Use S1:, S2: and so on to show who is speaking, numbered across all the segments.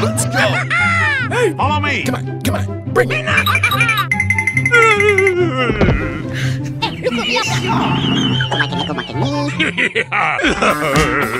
S1: Let's go.
S2: Hey, follow me.
S1: Come on, come on. Bring it.
S3: Kumakini, kumakini.
S2: Come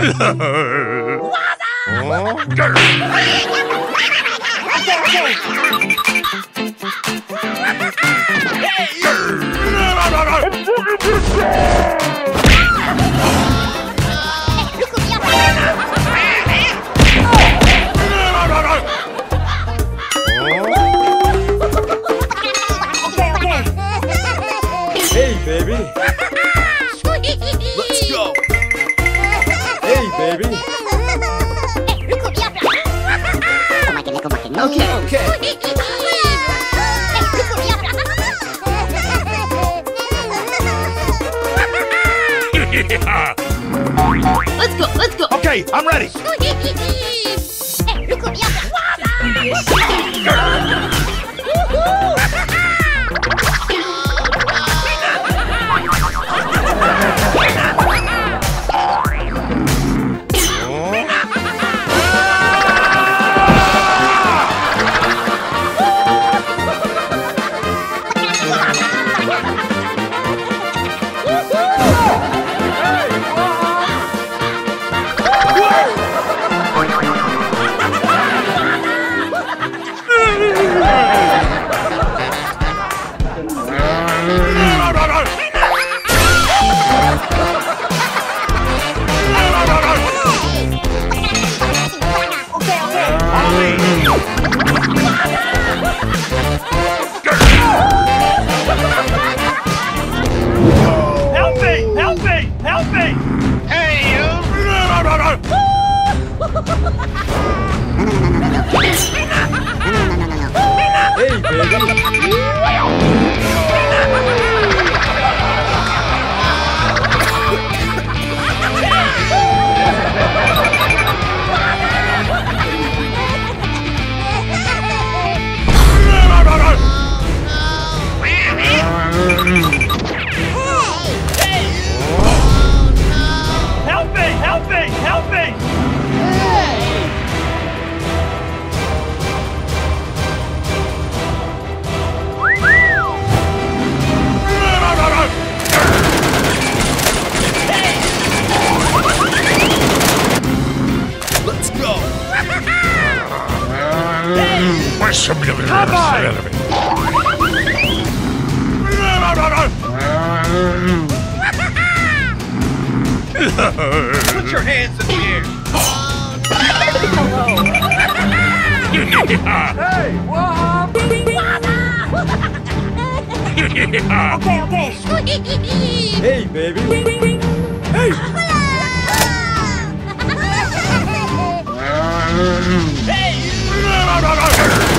S2: Hey,
S1: go, let's go.
S4: Okay,
S2: I'm ready. Oh,
S5: Put your hands in the air!
S6: Hello!
S7: hey!
S6: Wop! okay, okay. hey, baby. Hey! hey!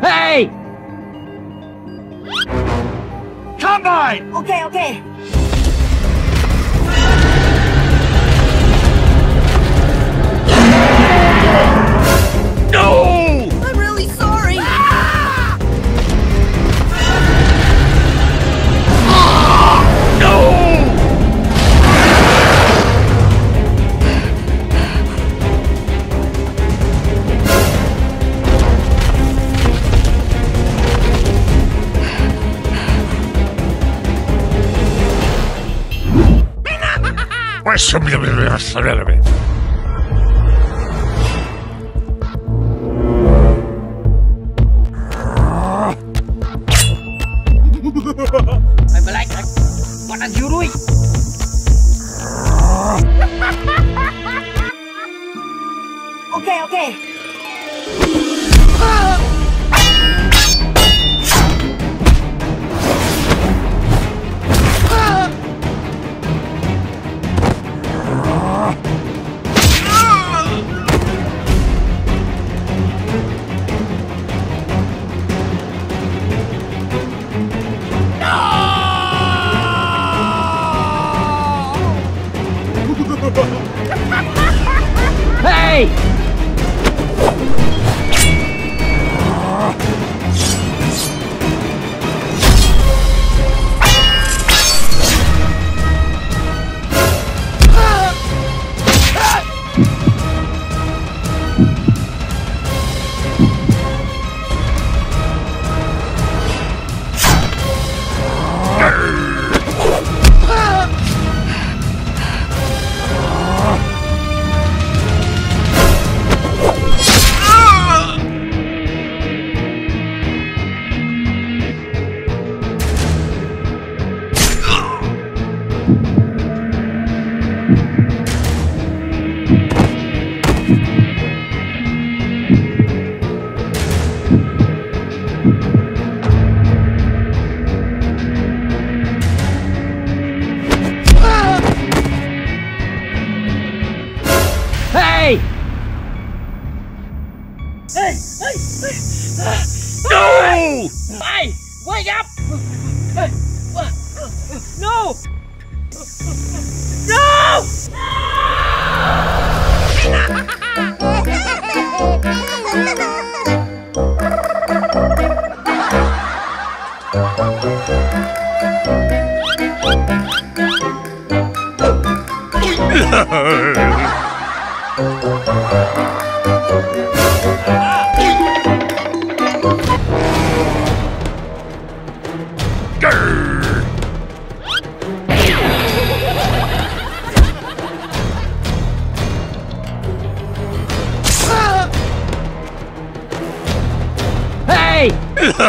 S6: Hey!
S5: Combine!
S6: Okay, okay. No! Başım gibi bir.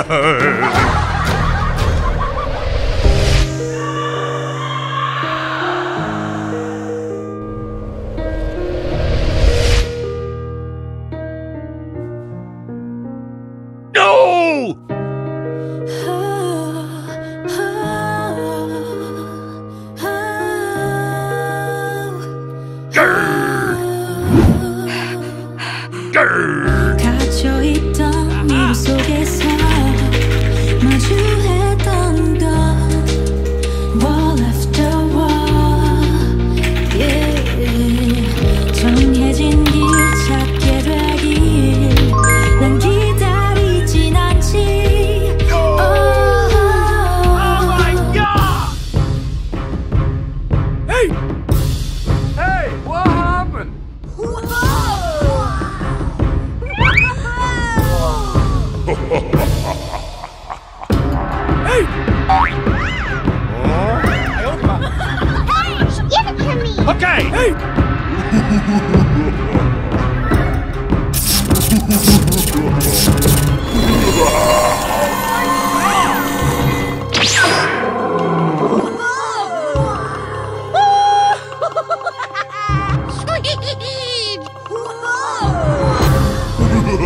S6: No!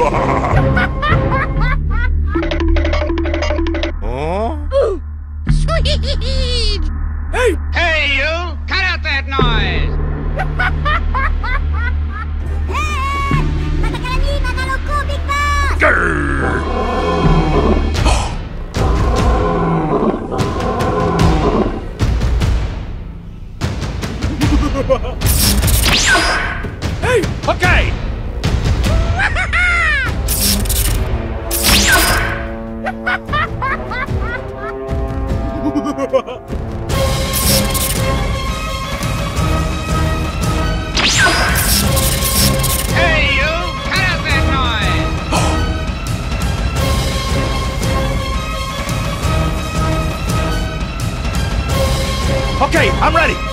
S6: Ha ha ha! I'm ready.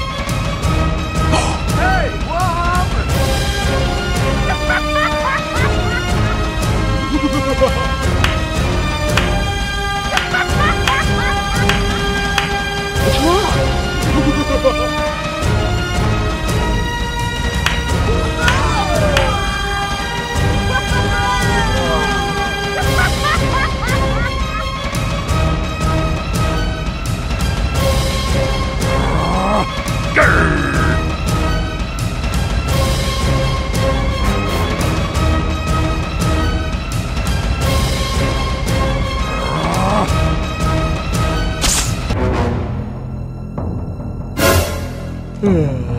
S6: Ah!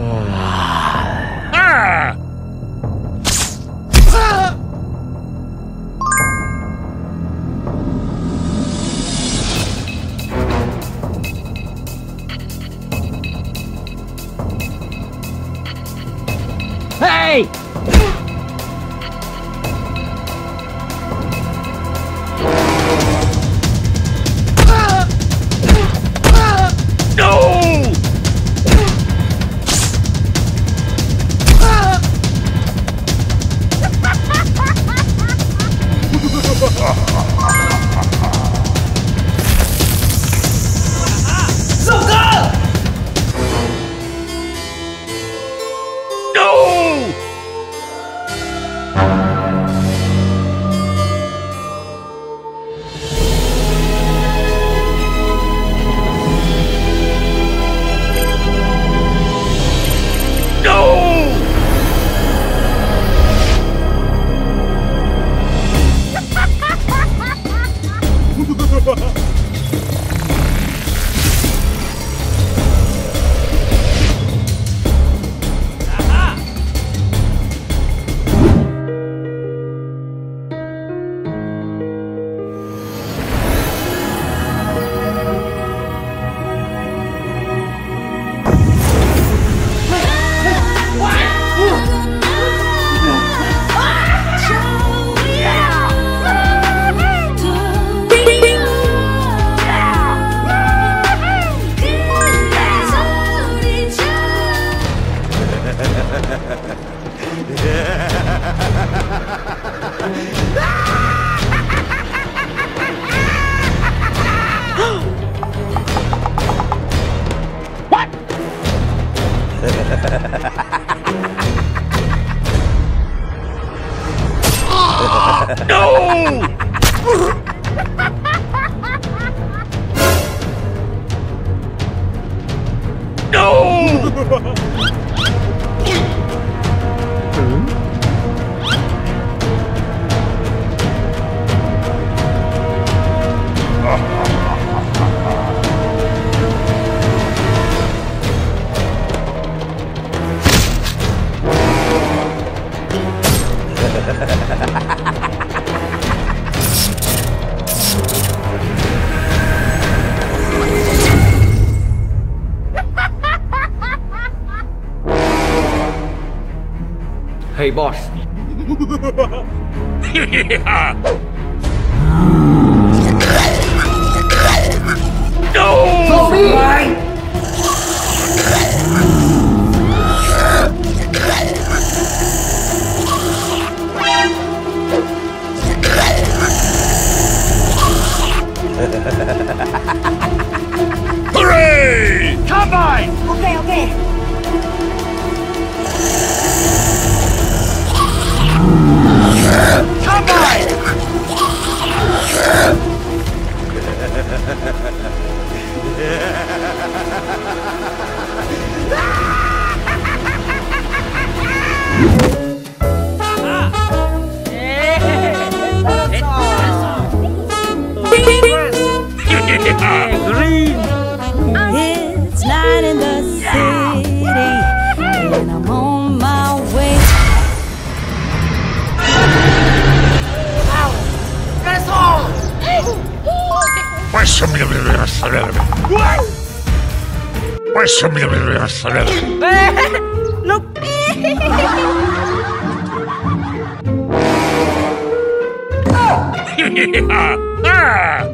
S8: Ah!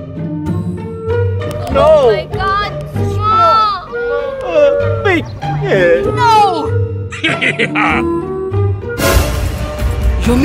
S2: No!
S3: my god, small.
S2: Uh, big! Yeah.
S3: No!
S7: Show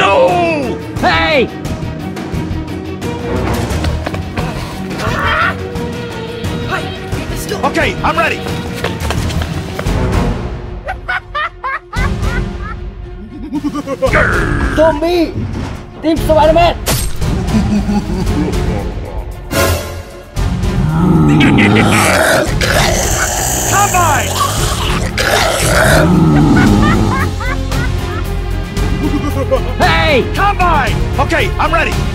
S8: No!
S7: Hey!
S2: Okay, I'm ready.
S7: Zombie! Team Spider-Man!
S2: Combine!
S7: Hey!
S2: Combine! Okay, I'm ready.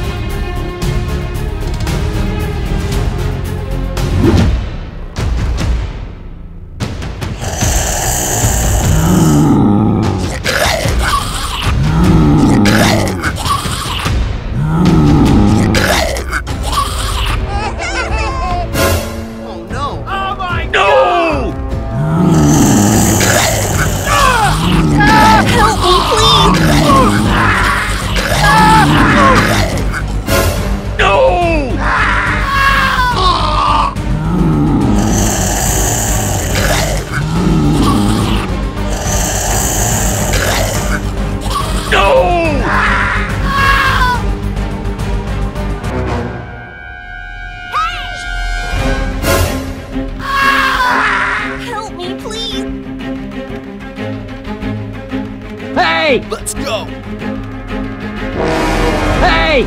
S7: Hey!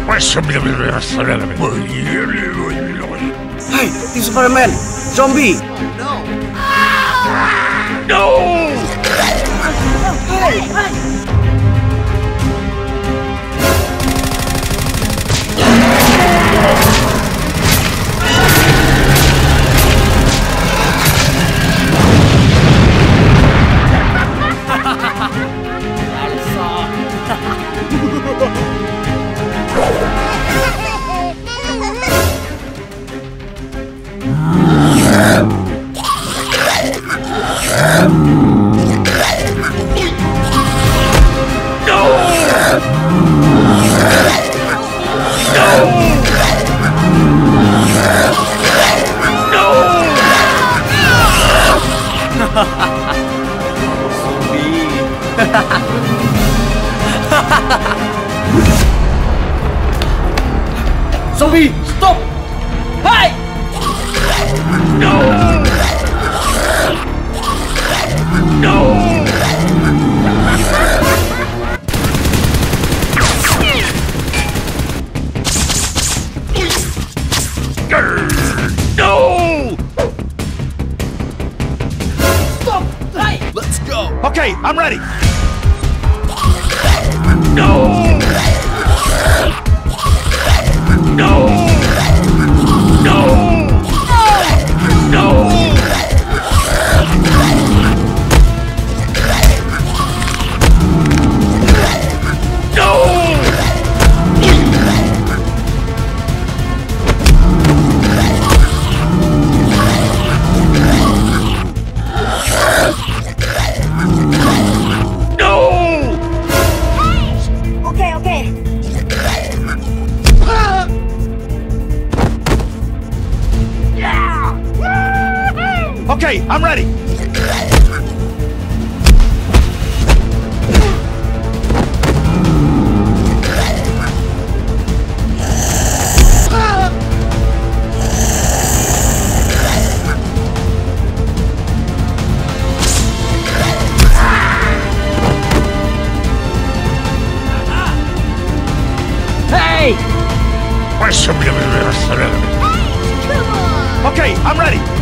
S7: Hey, Team Spider-Man! Zombie!
S8: No!
S7: Zombie,
S2: Okay, I'm ready.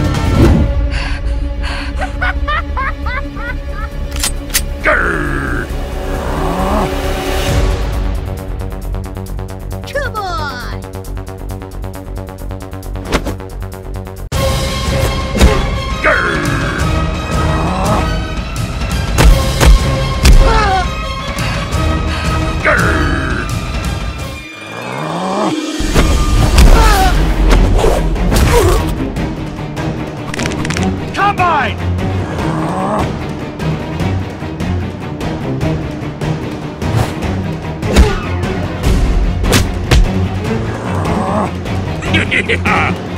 S7: Yeah.